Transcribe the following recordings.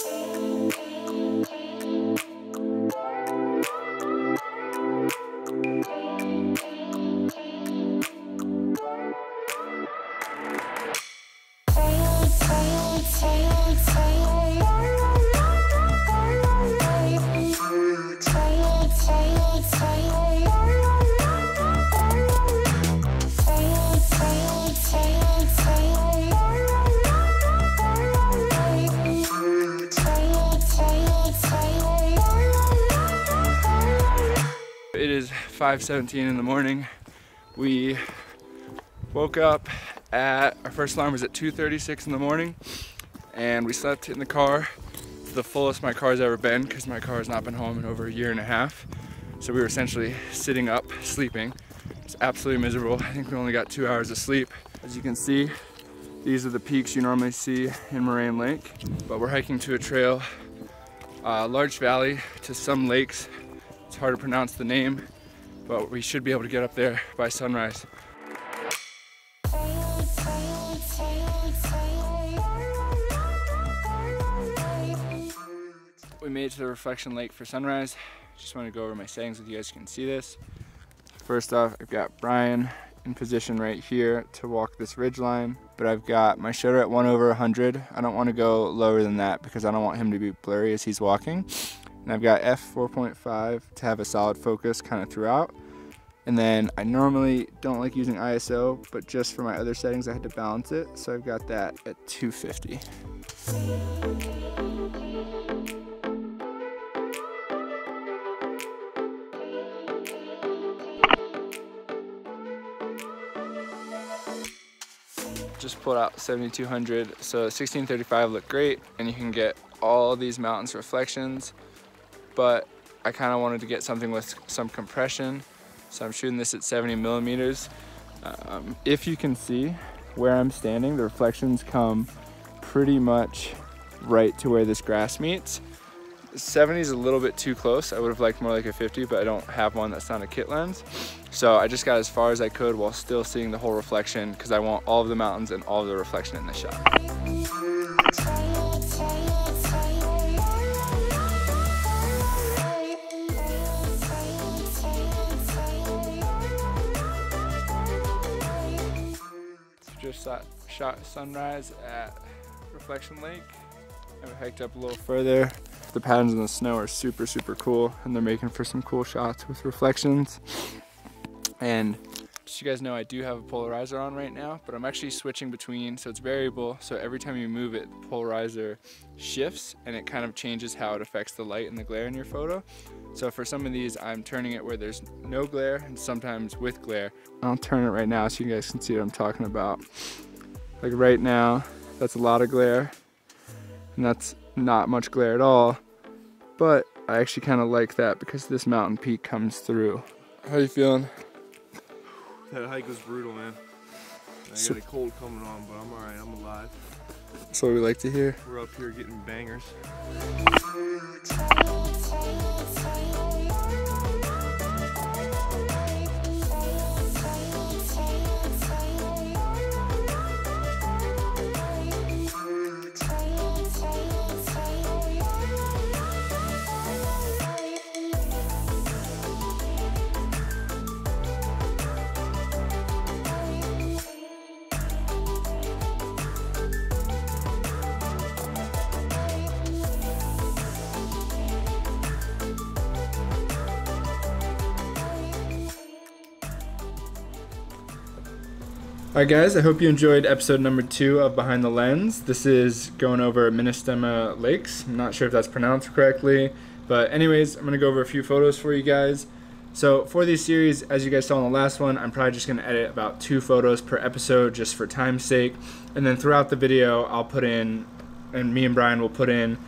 It is 5.17 in the morning. We woke up at, our first alarm was at 2.36 in the morning and we slept in the car the fullest my car's ever been because my car has not been home in over a year and a half. So we were essentially sitting up, sleeping. It's absolutely miserable. I think we only got two hours of sleep. As you can see, these are the peaks you normally see in Moraine Lake, but we're hiking to a trail, uh, Larch Valley to some lakes it's hard to pronounce the name, but we should be able to get up there by sunrise. We made it to the Reflection Lake for sunrise. Just want to go over my settings with you guys. You can see this. First off, I've got Brian in position right here to walk this ridge line, but I've got my shutter at 1 over 100. I don't want to go lower than that because I don't want him to be blurry as he's walking. And I've got f4.5 to have a solid focus kind of throughout. And then I normally don't like using ISO, but just for my other settings, I had to balance it. So I've got that at 250. Just pulled out 7200, so 1635 looked great, and you can get all these mountains reflections but I kind of wanted to get something with some compression. So I'm shooting this at 70 millimeters. Um, if you can see where I'm standing, the reflections come pretty much right to where this grass meets. 70 is a little bit too close. I would have liked more like a 50, but I don't have one that's not a kit lens. So I just got as far as I could while still seeing the whole reflection because I want all of the mountains and all of the reflection in the shot. Shot sunrise at Reflection Lake and we hiked up a little further. The patterns in the snow are super, super cool and they're making for some cool shots with reflections. And just you guys know, I do have a polarizer on right now, but I'm actually switching between, so it's variable. So every time you move it, the polarizer shifts and it kind of changes how it affects the light and the glare in your photo. So for some of these, I'm turning it where there's no glare and sometimes with glare. I'll turn it right now so you guys can see what I'm talking about. Like right now, that's a lot of glare and that's not much glare at all. But I actually kind of like that because this mountain peak comes through. How you feeling? That hike was brutal, man. I so, got a cold coming on, but I'm alright. I'm alive. That's what we like to hear. We're up here getting bangers. Alright guys, I hope you enjoyed episode number two of Behind the Lens. This is going over Minnestimma Lakes. I'm not sure if that's pronounced correctly, but anyways, I'm going to go over a few photos for you guys. So for these series, as you guys saw in the last one, I'm probably just going to edit about two photos per episode just for time's sake. And then throughout the video, I'll put in, and me and Brian will put in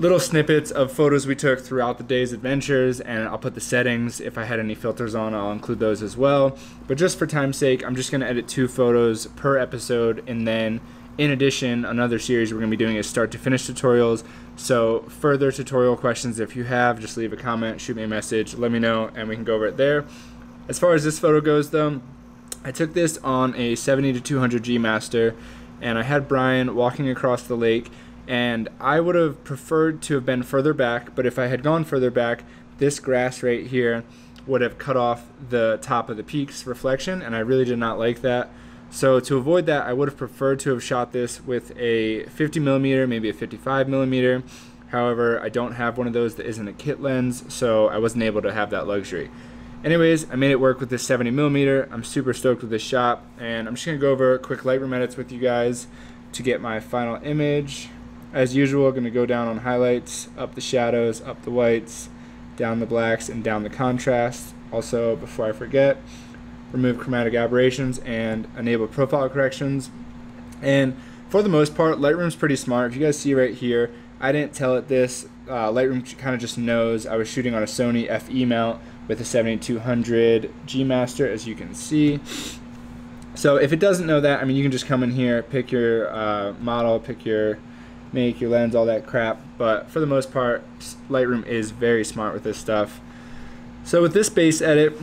little snippets of photos we took throughout the day's adventures and I'll put the settings. If I had any filters on I'll include those as well. But just for time's sake I'm just gonna edit two photos per episode and then in addition another series we're gonna be doing is start to finish tutorials. So further tutorial questions if you have just leave a comment shoot me a message let me know and we can go over it there. As far as this photo goes though I took this on a 70 to 200 G Master and I had Brian walking across the lake And I would have preferred to have been further back, but if I had gone further back, this grass right here would have cut off the top of the peak's reflection, and I really did not like that. So to avoid that, I would have preferred to have shot this with a 50 millimeter, maybe a 55 millimeter. However, I don't have one of those that isn't a kit lens, so I wasn't able to have that luxury. Anyways, I made it work with this 70 millimeter. I'm super stoked with this shot, and I'm just gonna go over quick Lightroom edits with you guys to get my final image. As usual, I'm gonna go down on highlights, up the shadows, up the whites, down the blacks, and down the contrast. Also, before I forget, remove chromatic aberrations, and enable profile corrections. And for the most part, Lightroom's pretty smart. If you guys see right here, I didn't tell it this. Uh, Lightroom kind of just knows I was shooting on a Sony FE mount with a 7200 G Master, as you can see. So if it doesn't know that, I mean, you can just come in here, pick your uh, model, pick your make, your lens, all that crap. But for the most part, Lightroom is very smart with this stuff. So with this base edit,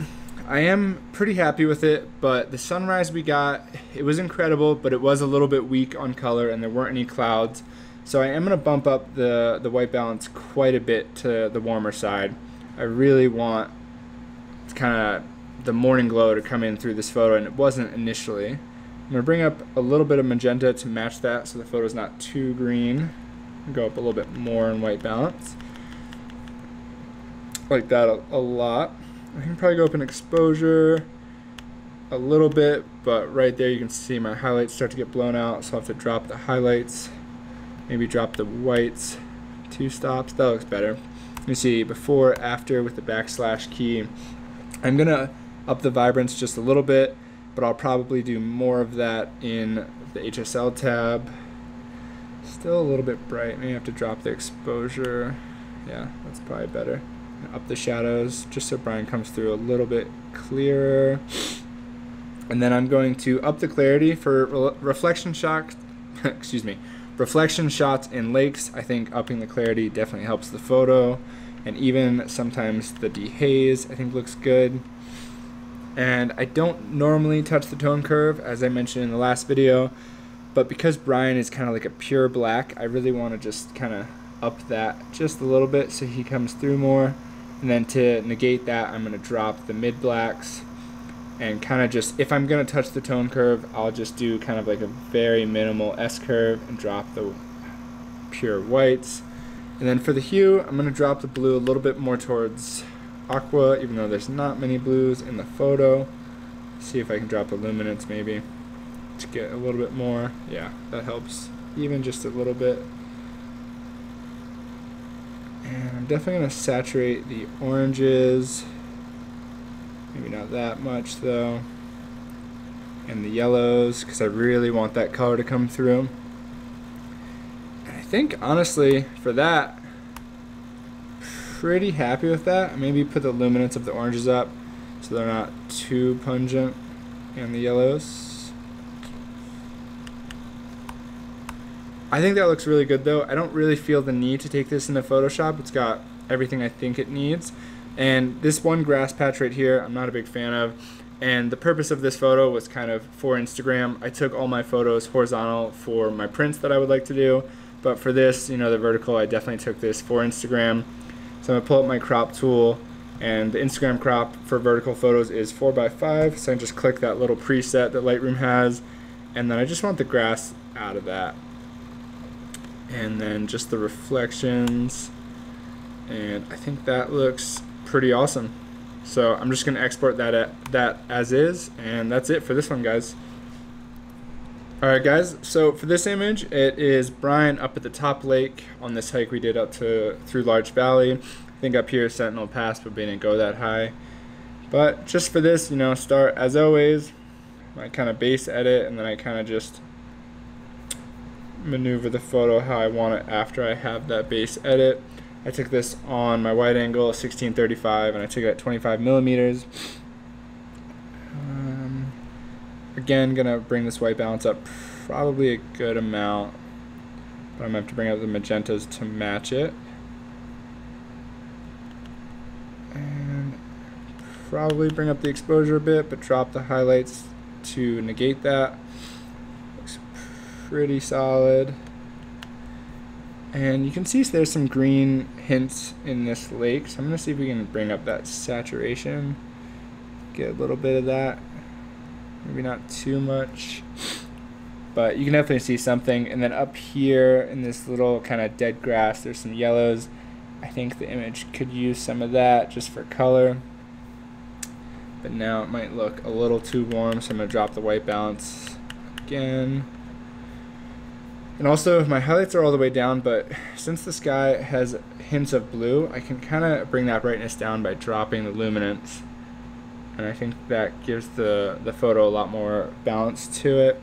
I am pretty happy with it, but the sunrise we got, it was incredible, but it was a little bit weak on color and there weren't any clouds. So I am going to bump up the, the white balance quite a bit to the warmer side. I really want kind of the morning glow to come in through this photo, and it wasn't initially. I'm going to bring up a little bit of magenta to match that so the photo is not too green. Go up a little bit more in white balance. Like that a, a lot. I can probably go up in exposure a little bit, but right there you can see my highlights start to get blown out, so I'll have to drop the highlights, maybe drop the whites, two stops, that looks better. You see before, after with the backslash key. I'm gonna up the vibrance just a little bit, but I'll probably do more of that in the HSL tab. Still a little bit bright, maybe I have to drop the exposure. Yeah, that's probably better up the shadows just so Brian comes through a little bit clearer. And then I'm going to up the clarity for re reflection shots, excuse me, reflection shots in lakes. I think upping the clarity definitely helps the photo. And even sometimes the dehaze I think looks good. And I don't normally touch the tone curve as I mentioned in the last video, but because Brian is kind of like a pure black, I really want to just kind of up that just a little bit so he comes through more. And then to negate that, I'm going to drop the mid blacks and kind of just, if I'm going to touch the tone curve, I'll just do kind of like a very minimal S curve and drop the pure whites. And then for the hue, I'm going to drop the blue a little bit more towards aqua, even though there's not many blues in the photo. See if I can drop the luminance maybe to get a little bit more. Yeah, that helps. Even just a little bit. And I'm definitely going to saturate the oranges. Maybe not that much though. And the yellows, because I really want that color to come through. And I think, honestly, for that, pretty happy with that. Maybe put the luminance of the oranges up so they're not too pungent. And the yellows. I think that looks really good though. I don't really feel the need to take this into Photoshop. It's got everything I think it needs. And this one grass patch right here, I'm not a big fan of. And the purpose of this photo was kind of for Instagram. I took all my photos horizontal for my prints that I would like to do. But for this, you know, the vertical, I definitely took this for Instagram. So I'm gonna pull up my crop tool and the Instagram crop for vertical photos is 4x5. So I just click that little preset that Lightroom has. And then I just want the grass out of that and then just the reflections and I think that looks pretty awesome so I'm just gonna export that at, that as is and that's it for this one guys alright guys so for this image it is Brian up at the top lake on this hike we did up to through Larch Valley I think up here Sentinel Pass but we didn't go that high but just for this you know start as always my kind of base edit and then I kind of just maneuver the photo how I want it after I have that base edit. I took this on my wide angle 1635 and I took it at 25 millimeters. Um, again, gonna bring this white balance up probably a good amount, but I'm gonna have to bring up the magentas to match it. And probably bring up the exposure a bit, but drop the highlights to negate that Looks pretty solid. And you can see there's some green hints in this lake. So I'm to see if we can bring up that saturation. Get a little bit of that. Maybe not too much. But you can definitely see something. And then up here in this little kind of dead grass, there's some yellows. I think the image could use some of that just for color. But now it might look a little too warm, so I'm going to drop the white balance again. And also, my highlights are all the way down, but since the sky has hints of blue, I can kind of bring that brightness down by dropping the luminance. And I think that gives the, the photo a lot more balance to it.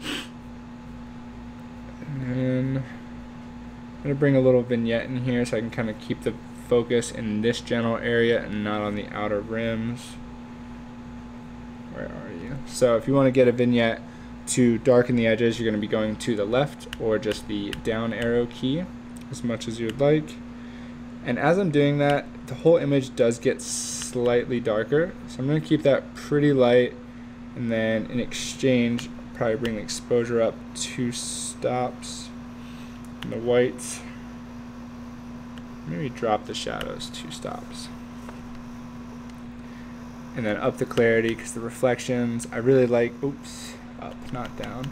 And then I'm going to bring a little vignette in here so I can kind of keep the focus in this general area and not on the outer rims. Where are you? So if you want to get a vignette, to darken the edges, you're going to be going to the left or just the down arrow key as much as you would like. And as I'm doing that, the whole image does get slightly darker. So I'm going to keep that pretty light. And then in exchange, probably bring the exposure up two stops. And the whites, maybe drop the shadows two stops and then up the clarity because the reflections I really like oops up, not down.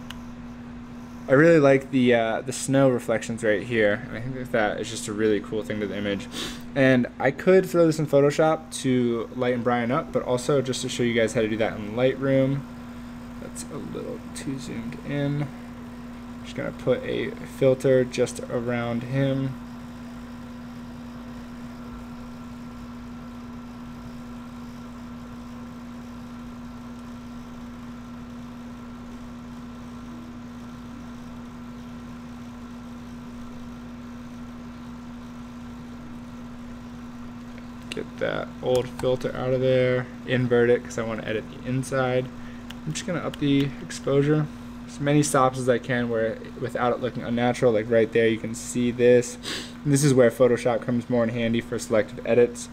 I really like the uh, the snow reflections right here, and I think that, is just a really cool thing to the image. And I could throw this in Photoshop to lighten Brian up, but also just to show you guys how to do that in Lightroom. That's a little too zoomed in. Just gonna put a filter just around him. get that old filter out of there, invert it because I want to edit the inside. I'm just going to up the exposure as many stops as I can where without it looking unnatural like right there you can see this. And this is where Photoshop comes more in handy for selective edits.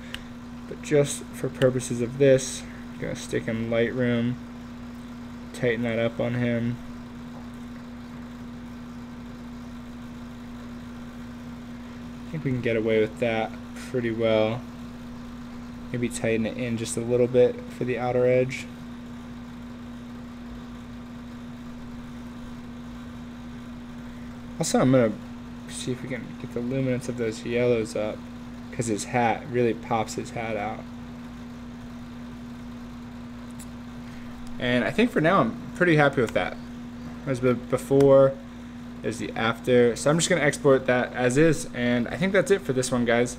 But just for purposes of this I'm to stick in Lightroom tighten that up on him. I think we can get away with that pretty well Maybe tighten it in just a little bit for the outer edge. Also, I'm going to see if we can get the luminance of those yellows up because his hat really pops his hat out. And I think for now I'm pretty happy with that. As the before, there's the after. So I'm just going to export that as is. And I think that's it for this one, guys.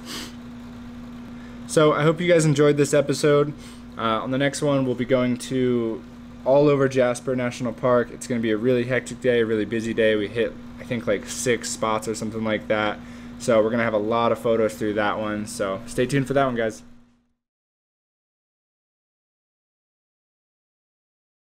So I hope you guys enjoyed this episode. Uh, on the next one, we'll be going to all over Jasper National Park. It's going to be a really hectic day, a really busy day. We hit, I think, like six spots or something like that. So we're going to have a lot of photos through that one. So stay tuned for that one, guys.